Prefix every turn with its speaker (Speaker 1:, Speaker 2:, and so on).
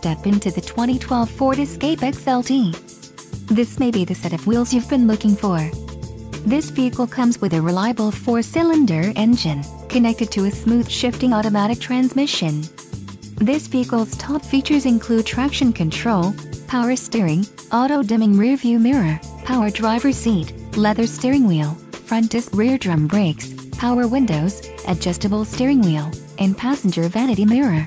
Speaker 1: step into the 2012 Ford Escape XLT. This may be the set of wheels you've been looking for. This vehicle comes with a reliable four-cylinder engine, connected to a smooth shifting automatic transmission. This vehicle's top features include traction control, power steering, auto-dimming rearview mirror, power driver seat, leather steering wheel, front disc rear drum brakes, power windows, adjustable steering wheel, and passenger vanity mirror.